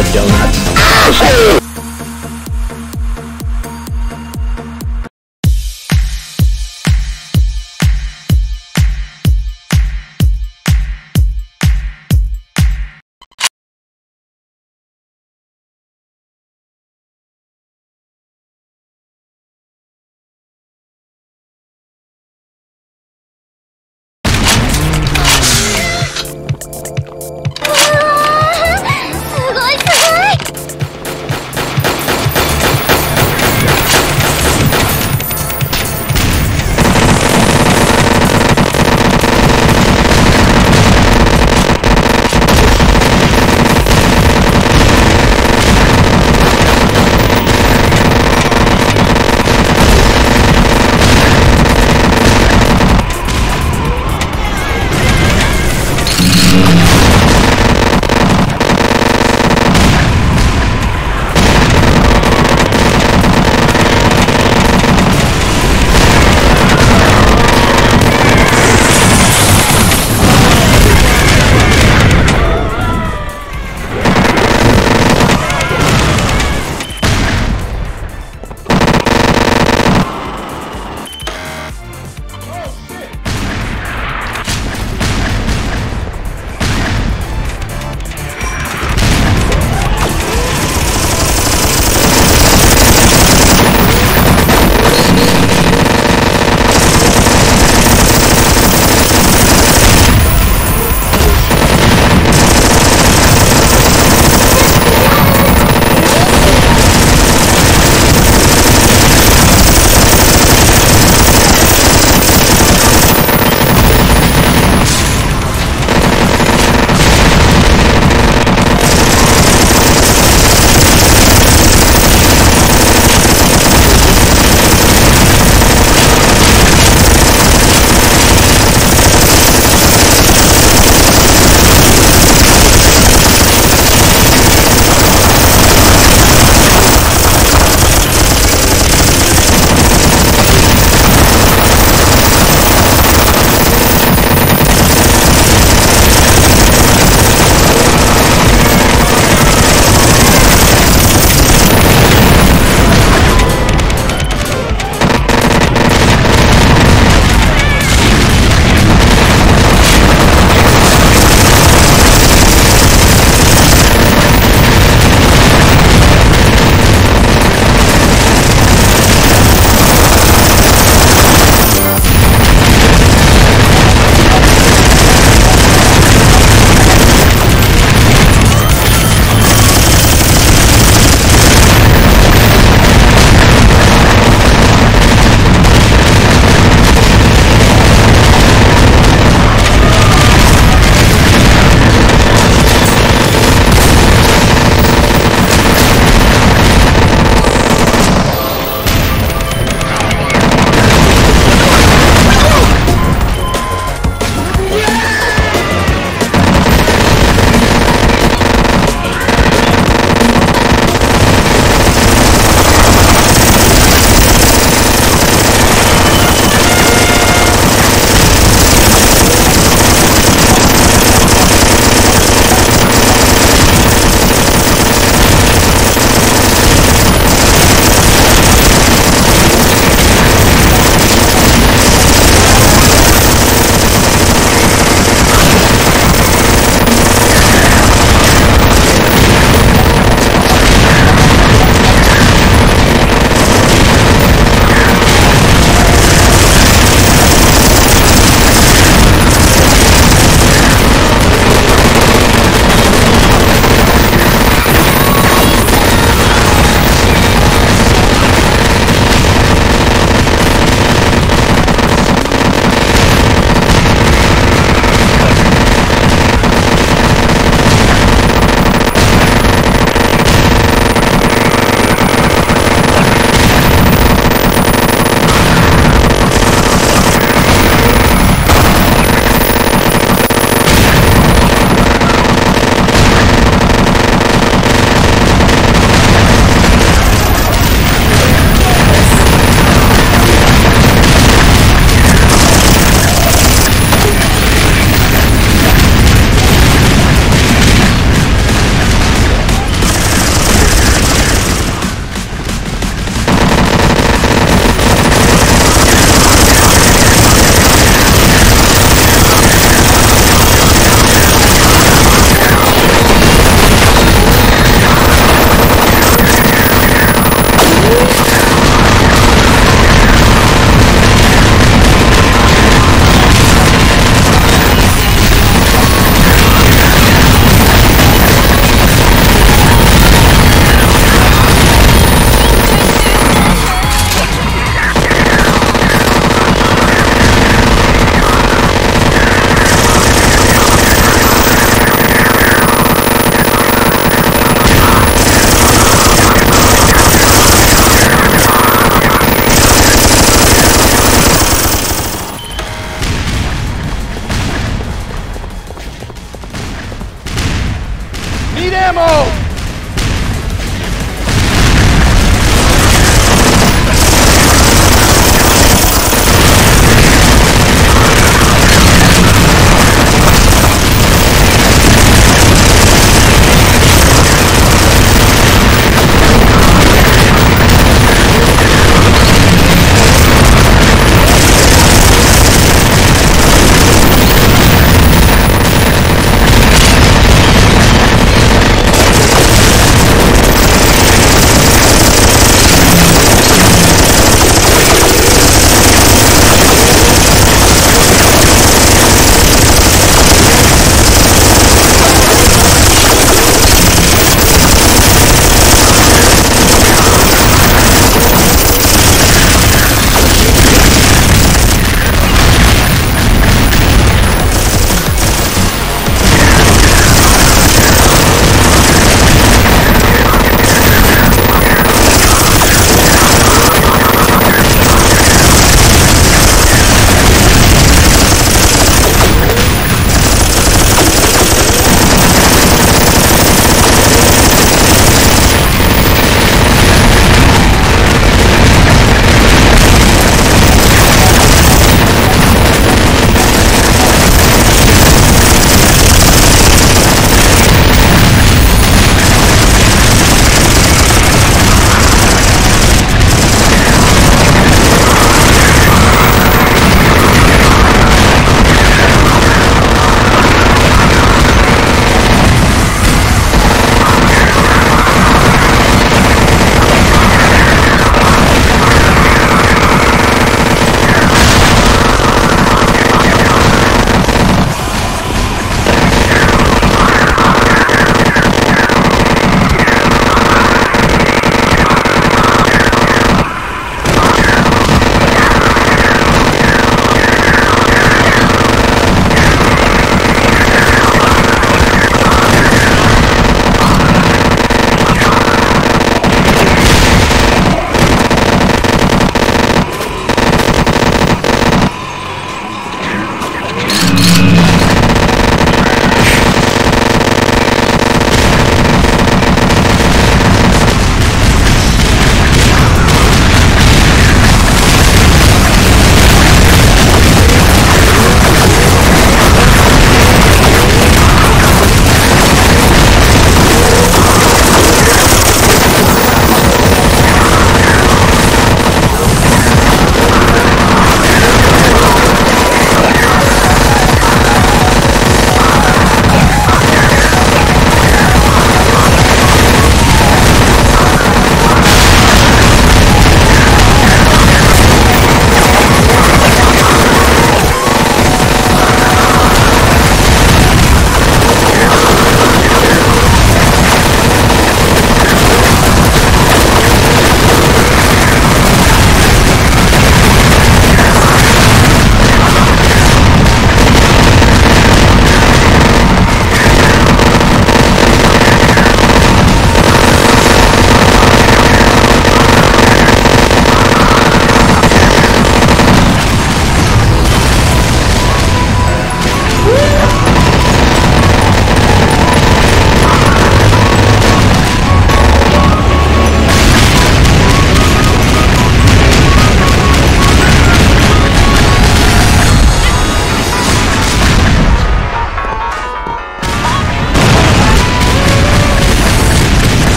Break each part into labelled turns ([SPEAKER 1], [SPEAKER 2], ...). [SPEAKER 1] overdose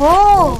[SPEAKER 1] Oh!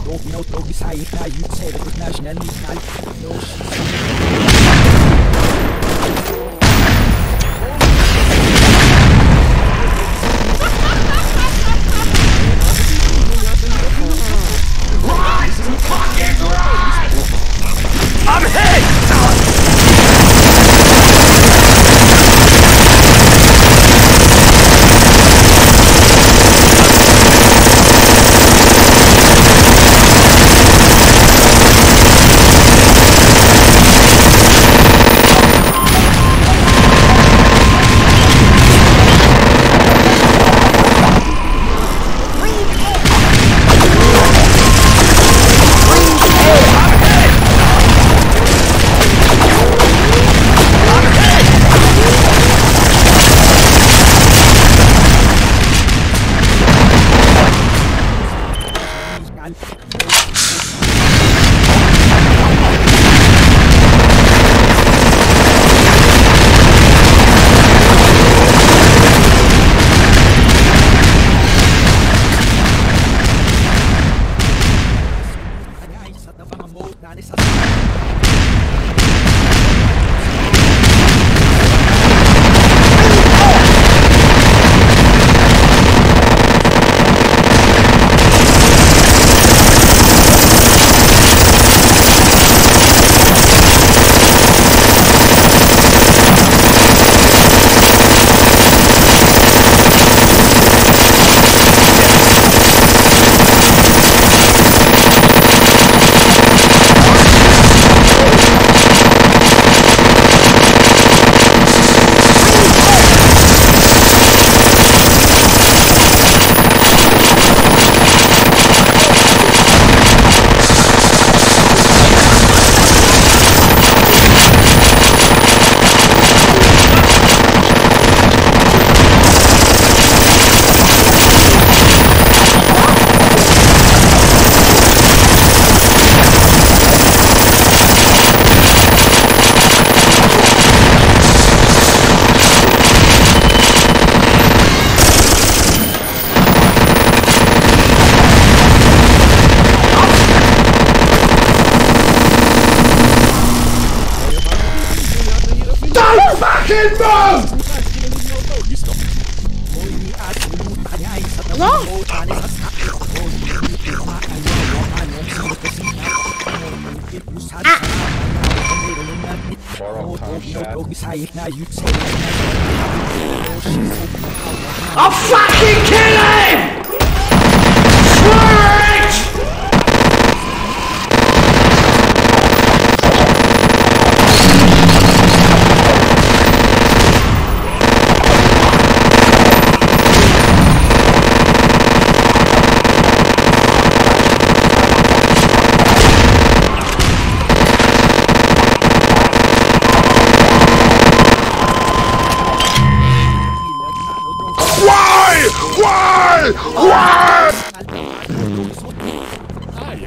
[SPEAKER 1] Ai,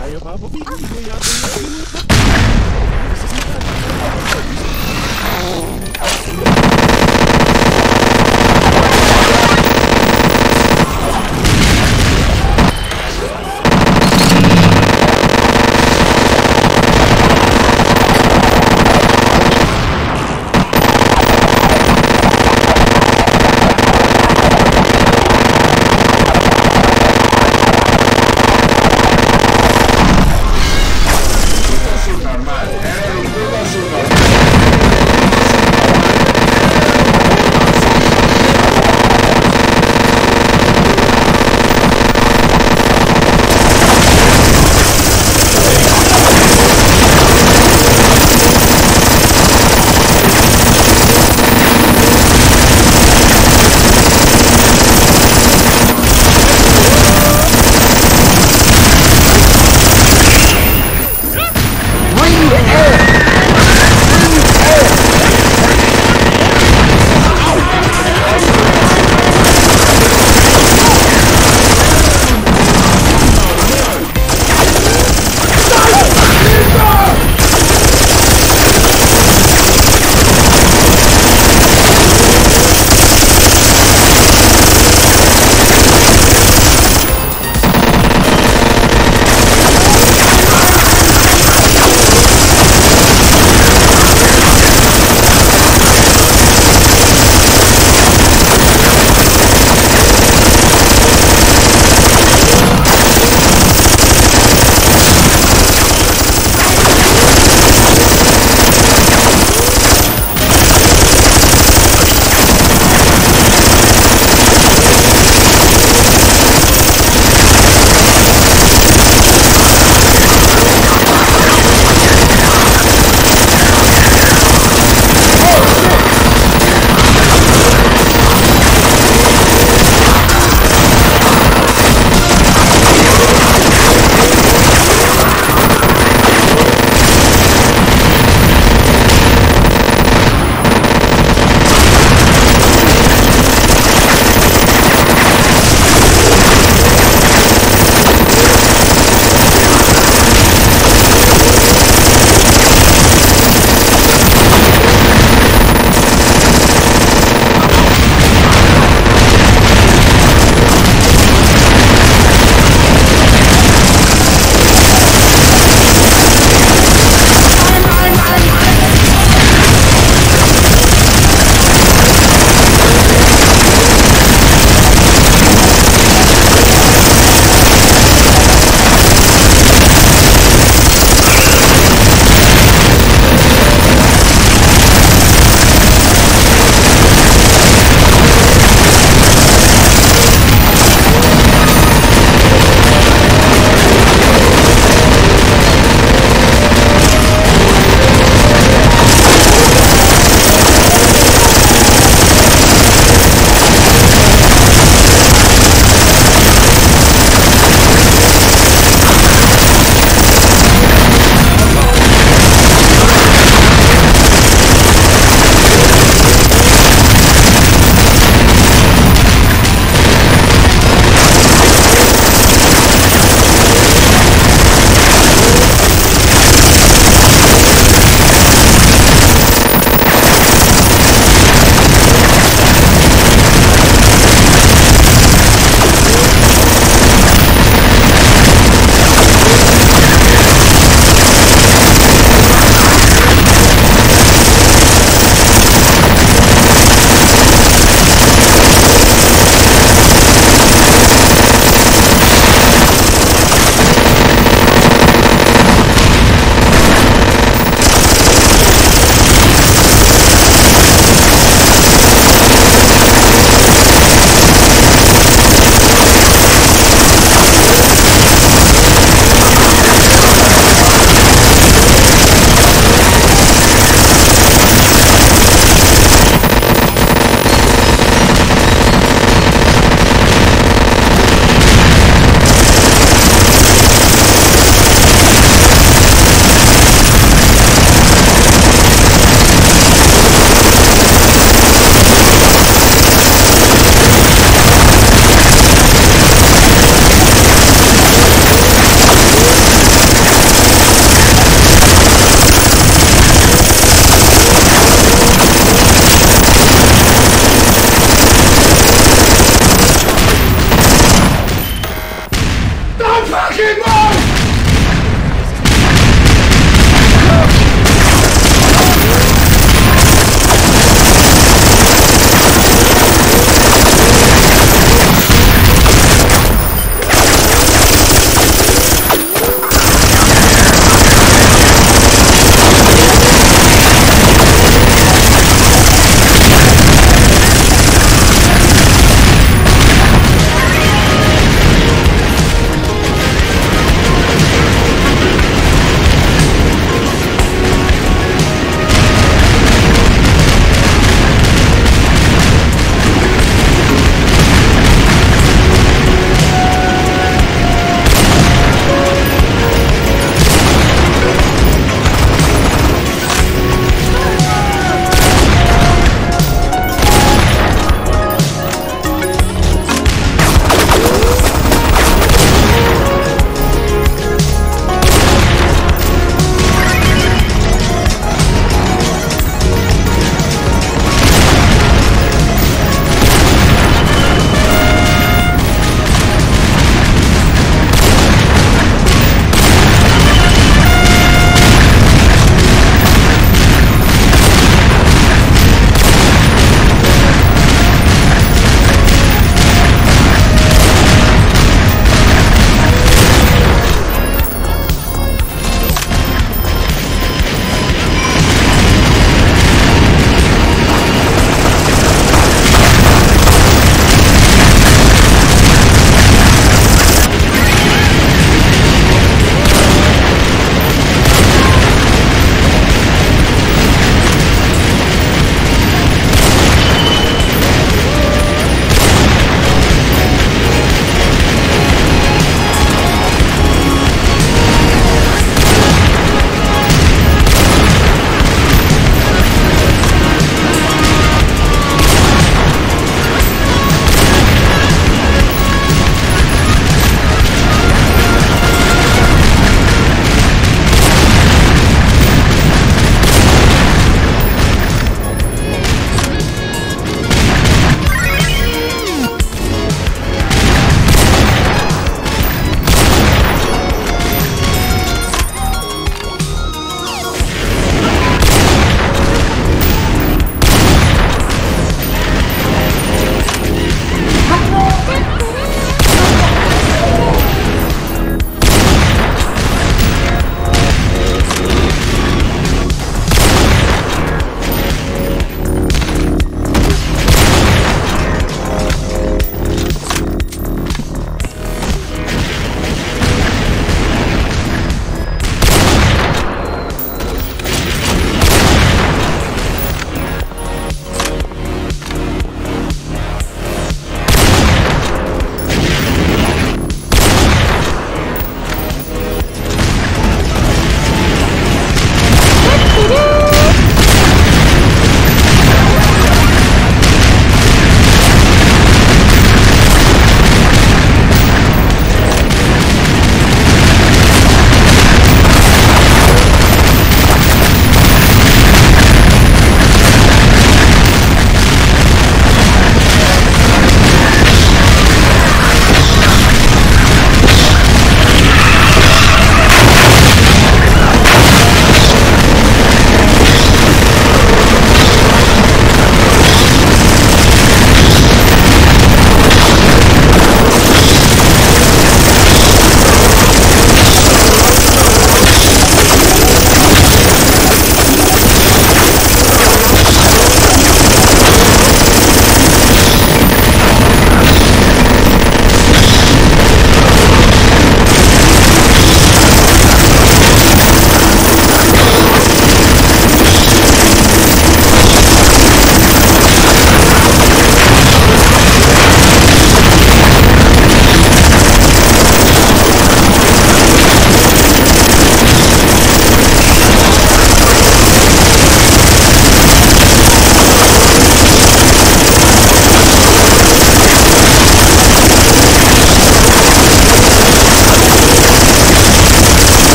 [SPEAKER 1] ai, eu vou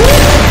[SPEAKER 1] Woo!